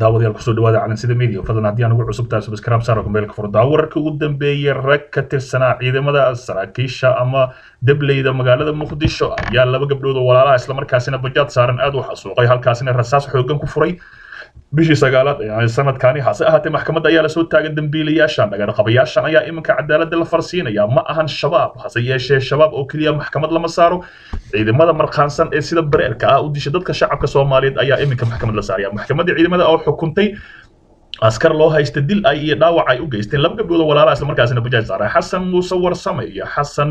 daawadayaal ku soo dhawaada calansida media fadlan haddii aan ugu cusubtahay subscribe saaro kumeelka furdaa wararka ugu dambeeyay rag ka tirsanaa ciidamada saraakiisha ama dableyda magaalada muqdisho ayaa laba gabdhood oo walaalaha islamarkaasina bajaad saaran aad u xasuuqay halkaasina rasaas xoogan ku furay bishii sagaalaad ee sanadkaani hase ahaatee maxkamadda ayaa la soo taagan dambiilayaashan dhagarqabayaashan ayaa iminka cadaaladda la farsiinaya ma ahan shabaab hase yeeshee shabaab oo keliya maxkamad lama saaro ciidamada markhaansan ee sida bareerka ah u disha dadka shacabka soomaaliyeed ayaa iminka maxkamad la saaraya maxkamadda ciidamada oo xukuntay askar loo haysta dil ay iyo dhaawac ay u geysteen laba gabdhood oo walaalaha islamarkaasina bajaaj saaray xasan muuse warsame iyo xasan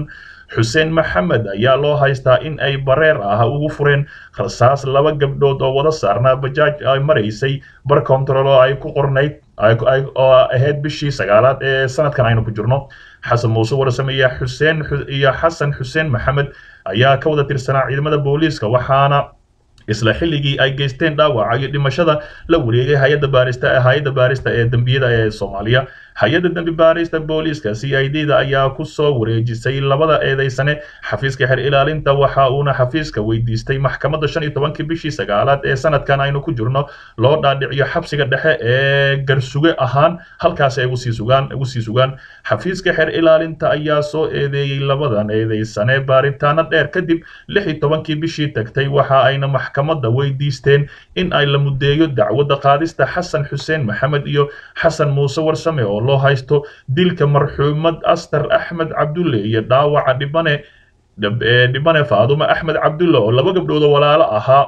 xuseen maxamed ayaa loo haystaa in ay bareer ah ugu fureen rasaas laba gabdhood oo wada saarnaa bajaaj ay maraysay bar control oo ay ku qornayd oo ahayd bishii sagaalaad ee sanadkan aynu ku jirno. Xasan muuse warsame iyo xuseen iyo xasan xuseen maxamed ayaa ka wada tirsanaa ciidamada booliiska waxaana isla xilligii ay geysteen dhaawaca iyo dhimashada la wareegay hay'adda baarista hay'adda baarista ee dembiyada ee soomaaliya hay'adda dembi baarista booliiska c i d da ayaa ku soo wareejisay labada eedeysane xafiiska xer ilaalinta waxa uuna xafiiska weydiistay maxkamadda shan iyo tobankii bishii sagaalaad ee sanadkan aynu ku jirno loo dhaadhiciyo xabsiga dhexe ee garsuge ahaan halkaasi ay sugaan ugu sii sugaan. Xafiiska xer ilaalinta ayaa soo eedeeyey labadan eedeysane baaritaano dheer kadib lix iyo tobankii bishii tagtay waxa ayna maxkamadda weydiisteen in ay la mudeeyo dacwadda qaadista xasan xuseen maxamed iyo xasan muuse warsame oo loo haysto dilka marxuumad aster axmed cabdulle iyo dhaawaca dhibane dhibane faadume axmed cabdulle oo laba gabdhood oo walaalo ahaa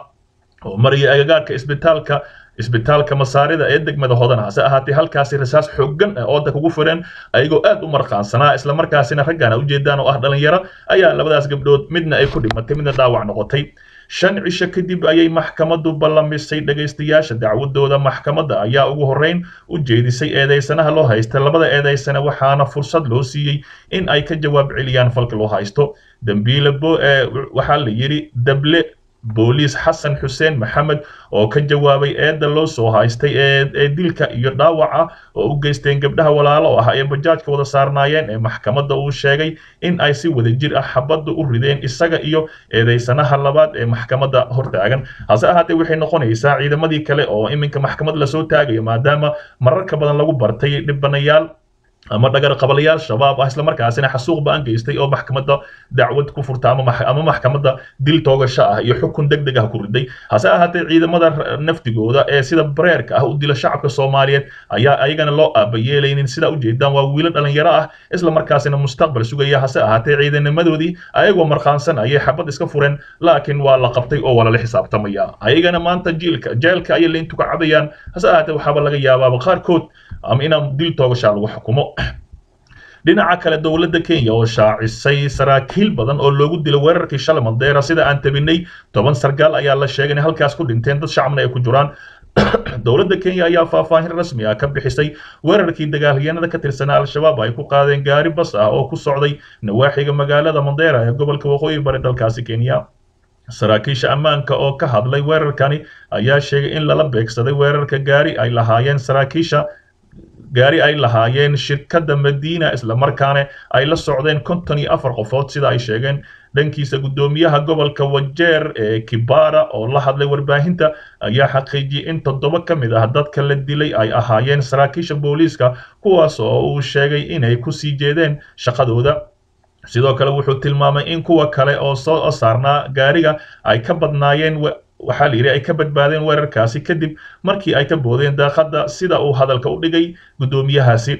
oo maraya agagaarka isbitaalka isbitaalka masaarida ee degmada hodana hase ahaatee halkaasi rasaas xoogan ah ooda kugu fureen ayagoo aad u marqaansanaa islamarkaasina raggaana ujeedaan oo ah dhalinyaro ayaa labadaas gabdhood midna ay ku dhimatay midna dhaawac noqotay shan cisho kadib ayay maxkamaddu ballamisay dhegaystayaasha dacwadooda maxkamadda ayaa ugu horreyn u jeedisay eedeysanaha loo haysta. Labada eedeysane waxaana fursad loo siiyey in ay ka jawaab celiyaan falka loo haysto. Dambiile waxaa la yidhi dable booliis xasan xuseen maxamed oo ka jawaabay eedda loo soo haystay ee dilka iyo dhaawaca oo u geysteen gabdhaha walaalo ah ee bajaajka wada saarnaayeen ee maxkamadda uu sheegay in ay si wada jir ah xabadda u rideen isaga iyo eedeysanaha labaad ee maxkamadda hortaagan hase ahaatee waxay noqonaysaa ciidamadii kale oo iminka maxkamad la soo taagayo maadaama mararka badan lagu bartay dhibanayaal ama dhagar qabalayaal shabaab ah islamarkaasina xasuuq baan geystay oo maxkamadda dacwad ku furta ama maxkamadda dil toogasho ah iyo xukun deg deg ah ku riday. Hase ahaatee ciidamada naftigooda ee sida bareerka ah u dila shacabka soomaaliyeed ayaa ayagana loo aabayeelaynin sida ujeedaan waa wiilo dhalinyaro ah islamarkaasina mustaqbal sugaya hase ahaatee ciidanimadoodii ayagoo markhaansan ayay xabad iska fureen laakiin waa la qabtay oo waa lala xisaabtamaya. Ayagana maanta jiilka jeelka ayay leyntu ka cabayaan. Hase ahaatee waxaaba laga yaabaaba qaarkood ama inaan dil toogashaa lagu xukumo dhinaca kale dowladda kenya oo shaacisay saraakiil badan oo loogu dilay weerarkii shalay mandeera sida aan tabinay toban sargaal ayaa la sheegay inay halkaas ku dhinteen dad shacabna ay ku jiraan. Dowladda kenya ayaa faahfaahin rasmi ah ka bixisay weerarkii dagaalyahanada ka tirsanaa al-shabaab ay ku qaadeen gaari bas ah oo ku socday nawaaxiga magaalada mandeera ee gobolka waqooyi bari dalkaasi kenya. Saraakiisha ammaanka oo ka hadlay weerarkani ayaa sheegay in lala beegsaday weerarka gaari ay lahaayeen saraakiisha gaari ay lahaayeen shirkadda madiina islamarkaana ay la socdeen konton iyo afar qofood sida ay sheegeen. Dhankiisa guddoomiyaha gobolka wajeer ee kibara oo la hadlay warbaahinta ayaa xaqiijiyey in toddoba ka mid ah dadka la dilay ay ahaayeen saraakiisha booliiska kuwaas oo uu sheegay inay ku sii jeedeen shaqadooda. Sidoo kale wuxuu tilmaamay in kuwa kale oo soo saarnaa gaariga ay ka badnaayeen waxaa la yidhi ay ka badbaadeen weerarkaasi kadib markii ay ka boodeen daaqadda sida uu hadalka u dhigay guddoomiyahaasi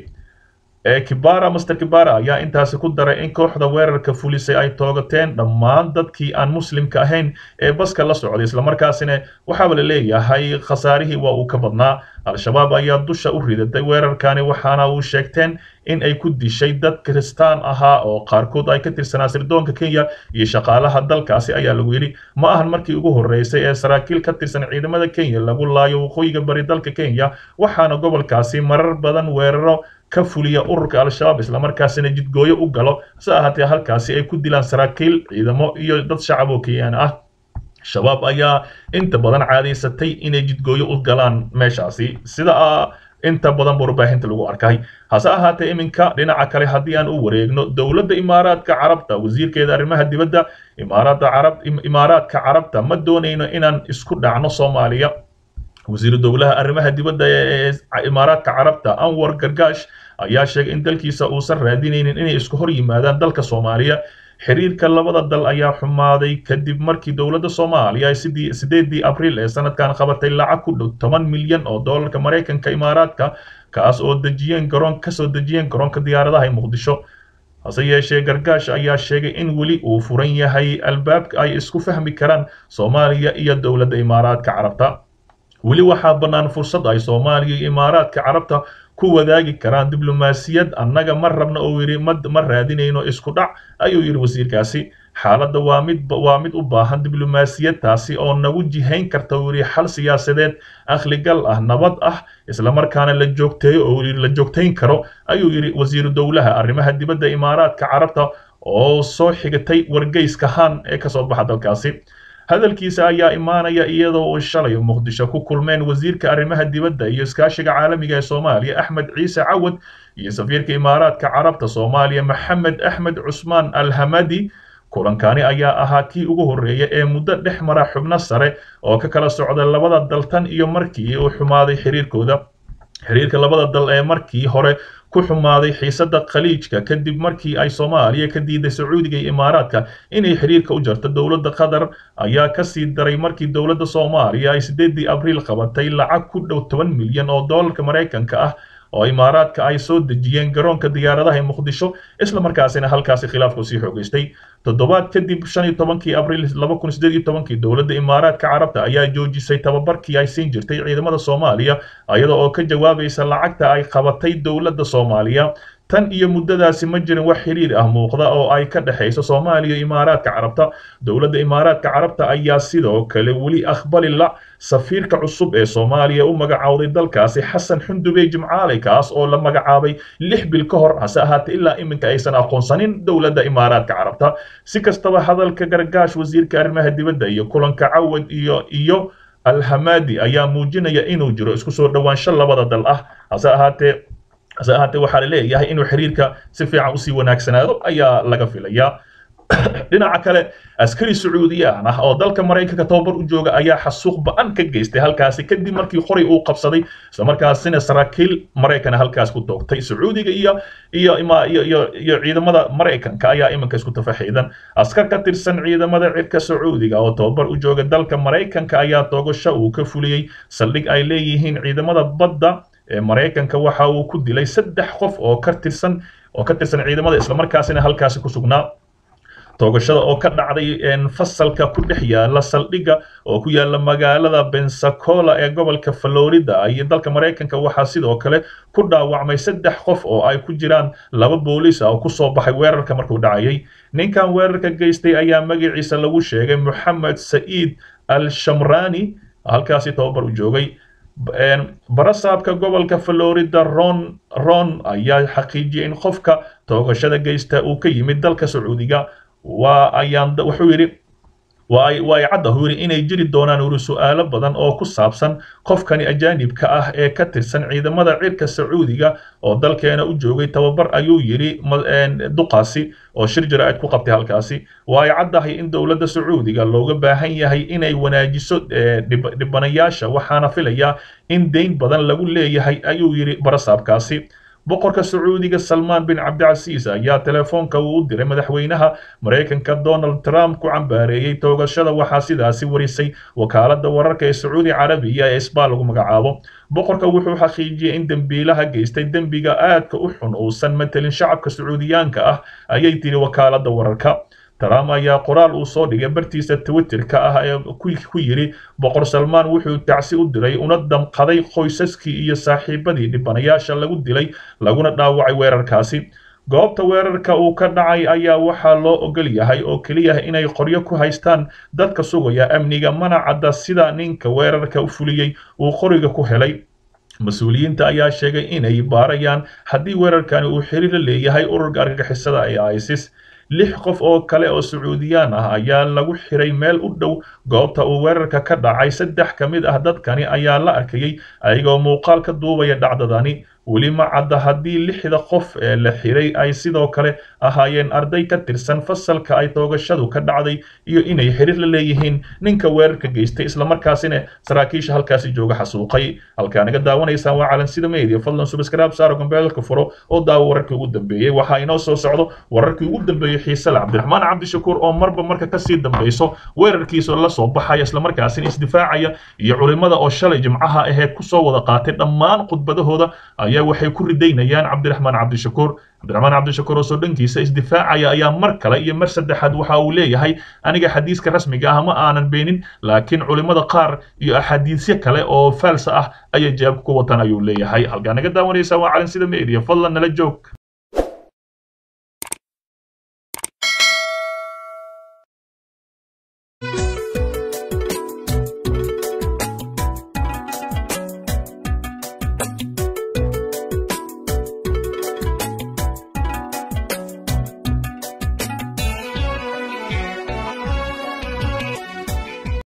kibara master kibara ayaa intaasi ku daray in kooxda weerarka fulisay ay toogateen dhammaan dadkii aan muslimka ahayn ee baska la socday. Islamarkaasina waxaaba la leeyahay khasaarihii waa uu ka badnaa. Al-shabaab ayaa dusha u ridatay weerarkani waxaana uu sheegteen in ay ku dishay dad kiristaan ahaa oo qaarkood ay ka tirsanaa sirdoonka kenya iyo shaqaalaha dalkaasi. Ayaa lagu yidhi ma ahan markii ugu horreysay ee saraakiil ka tirsan ciidamada kenya lagu laayo waqooyiga bari dalka kenya waxaana gobolkaasi marar badan weeraro ka fuliya ururka al-shabaab islamarkaasina jidgooyo u galo hase ahaatee halkaasi ay ku dilaan saraakiil ciidamo iyo dad shacab oo kenyaan ah. Shabaab ayaa inta badan caadaysatay inay jidgooyo u galaan meeshaasi. Sida inta badan warbaahinta lagu arkay hase ahaatee iminka dhinaca kale haddii aan u wareegno dowladda imaaraadka carabta wasiirkeeda arrimaha dibadda imaaraadda carab imaaraadka carabta ma doonayno inaan isku dhacno soomaaliya wasiiru dowlaha arrimaha dibadda ee imaaraadka carabta anwar gargaash ayaa sheegay in dalkiisa uusan raadinaynin inay isku hor yimaadaan dalka soomaaliya. Xiriirka labada dal ayaa xumaaday kadib markii dowladda soomaaliya ay sideedii abriil ee sanadkan qabatay lacag ku dhow toban milyan oo doolarka maraykanka imaaraadka kaas oo dejiyeen garoon ka soo dejiyeen garoonka diyaaradaha ee muqdisho. Hase yeeshee gargaash ayaa sheegay in weli uu furan yahay albaabka ay isku fahmi karaan soomaaliya iyo dowladda imaaraadka carabta weli waxaa bannaan fursad ay soomaaliya iyo imaaraadka carabta ku wadaagi karaan diblomaasiyad. Annaga ma rabna oo yidhi ma raadinayno isku dhac ayuu yidhi wasiirkaasi. Xaaladda waa mid waa mid u baahan diblomaasiyad taasi oo nagu jihayn karta uu yidhi xal siyaasadeed. Akhligal ah nabad ah islamarkaana la joogteeyo oo la joogtayn karo ayuu yidhi wasiiru dowlaha. Arrimaha dibadda imaaraadka carabta oo soo xigatay wargeyska han ee ka soo baxa dalkaasi hadalkiisa ayaa imaanaya iyadoo uu shalay muqdisho ku kulmeen wasiirka arrimaha dibadda iyo iskaashiga caalamiga ee soomaaliya axmed ciise cawad iyo safiirka imaaraadka carabta soomaaliya maxamed axmed cusmaan alhamadi. Kulankani ayaa ahaa kii ugu horreeya ee muddo dhex mara xubno sare oo ka kala socda labada daltan iyo markii uu xumaaday xiriirkooda. Xiriirka labada dal ee markii hore ku xumaaday xiisadda khaliijka kadib markii ay soomaaliya ka diiday sacuudiga iyo imaaraadka inay xiriirka u jarto dowladda qatar ayaa ka sii daray markii dowladda soomaaliya ay sideedii abriil qabatay lacag ku dhow toban milyan oo doolarka maraykanka ah oo imaaraadka ay soo dejiyeen garoonka diyaaradaha ee muqdisho islamarkaasina halkaasi khilaafku sii xoogeystay. Toddobaad kadib shan iyo tobankii abriil laba kun sideed iyo tobankii dowladda imaaraadka carabta ayaa joojisay tababarkii ay siin jirtay ciidamada soomaaliya iyada oo ka jawaabaysa lacagta ay qabatay dowladda soomaaliya tan iyo muddadaasi ma jirin wax xiriir ah muuqda oo ay ka dhexayso soomaaliya imaaraadka carabta. Dowladda imaaraadka carabta ayaa sidoo kale weli aqbali la safiirka cusub ee soomaaliya u magacowday dalkaasi xasan xundubey jimcaale kaas oo la magacaabay lix bil ka hor hase ahaatee ilaa iminka aysan aqoonsanin dowladda imaaraadka carabta. Si kastaba hadalka gargaash wasiirka arrimaha dibadda iyo kulanka cawad iyo iyo alhamadi ayaa muujinaya inuu jiro isku soo dhowaansho labada dal ah hase ahaatee ahaatee waxaa la leeyahay inuu xiriirka si fiican u sii wanaagsanaado ayaa laga filayaa. Dhinaca kale askari sacuudiyaan ah oo dalka maraykanka tababar u jooga ayaa xasuuq ba'an ka geystay halkaasi kadib markii qoray uu qabsaday. Islamarkaasina saraakiil maraykana halkaas ku toogtay sacuudiga iyo iyo iyo ciidamada maraykanka ayaa iminka isku tafaxiidan askar ka tirsan ciidamada cirka sacuudiga oo tababar u jooga dalka maraykanka ayaa toogasho uu ka fuliyey. Saldhig ay leeyihiin ciidamada badda maraykanka waxa uu ku dilay saddex qof oo ka tirsan oo ka tirsan ciidamada islamarkaasina halkaasi ku sugnaa. Toogashada oo ka dhacday fasalka ku dhex yaalla saldhigga oo ku yaalla magaalada bensacola ee gobolka florida iyo dalka maraykanka waxaa sidoo kale ku dhaawacmay saddex qof oo ay ku jiraan laba booliis ah oo ku soo baxay weerarka markuu dhacayay. Ninkan weerarka geystay ayaa magaciisa lagu sheegay moxamed sa'iid al shamrani halkaasi tababar u joogay barasaabka gobolka florida ron ron ayaa xaqiijiyay in qofka toogashada geysta uu ka yimid dalka sacuudiga. Waa ayaan wuxuu yidhi waa ay caddahu yidhi inay jiri doonaan uri su'aalo badan oo ku saabsan qofkani ajaanibka ah ee ka tirsan ciidamada cirka sacuudiga oo dalkeena u joogay. Tababar ayuu yidhi duqaasi oo shir jaraa'id ku qabtay halkaasi. Waa ay caddahay in dowladda sacuudiga looga baahan yahay inay wanaajiso dhibanayaasha waxaana filayaa in deyn badan lagu leeyahay ayuu yidhi barasaabkaasi boqorka sacuudiga salmaan bin cabdicasiis ayaa telefoonka uu u diray madaxweynaha maraykanka donald trump ku cambaareeyey toogashada. Waxaa sidaasi warisay wakaaladda wararka ee sacuudi carabiya ee isbaa lagu magacaabo. Boqorka wuxuu xaqiijiyey in dembiilaha geystay dembiga aadka u xun uusan matelin shacabka sacuudiyaanka ah ayay tiri wakaaladda wararka trump ayaa qoraal uu soo dhigay bartiisa twitterka ah ee ku yidhi boqor salmaan wuxuu tacsi u diray una damqaday qoysaskii iyo saaxiibadii dhibanayaasha lagu dilay laguna dhaawacay weerarkaasi. Goobta weerarka uu ka dhacay ayaa waxaa loo ogol yahay oo keliya inay qoryo ku haystaan dadka sugaya amniga mana cadda sida ninka weerarka u fuliyey uu qoriga ku helay. Mas'uuliyiinta ayaa sheegay inay baarayaan haddii weerarkani uu xiriir la leeyahay ururka argagixisada ee isis lix qof oo kale oo sacuudiyaan ah ayaa lagu xiray meel u dhow goobta uu weerarka ka dhacay. Saddex ka mid ah dadkani ayaa la arkayey ayagoo muuqaal ka duubaya dhacdadani weli ma cadda haddii lixda qof ee la xiray ay sidoo kale ahaayeen arday ka tirsan fasalka ay toogashadu ka dhacday iyo inay xiriir la leeyihiin. Ninka weerarka geystay islamarkaasina saraakiisha halkaasi jooga xasuuqay. Halkaa naga daawanaysaan waa calansida media. Fadlan subscribe saaro gombeelka furo oo daawo wararkii ugu dambeeyey waxaa inoo soo socdo wararkii ugu dambeeyey xiisale cabdiraxmaan cabdishakuur oo marba marka ka sii dambayso weerarkiisa la soo baxaya islamarkaasina isdifaacaya iyo culimada oo shalay jimcaha aheed ku soo wada qaatay dhammaan khudbadahooda ayaa waxay ku ridaynayaan cabdiraxmaan cabdishakuur cabdiraxmaan cabdishakuur oo soo dhankiisa isdifaacaya ayaa mar kale iyo mar saddexaad waxa uu leeyahay aniga xadiiska rasmiga ah ma aanan beenin laakiin culimada qaar iyo axaadiisyo kale oo faalsa ah ayay jawaabka ku wataan ayuu leeyahay. Halkaa naga daawanaysa waa calansida media. Fadlan nala joog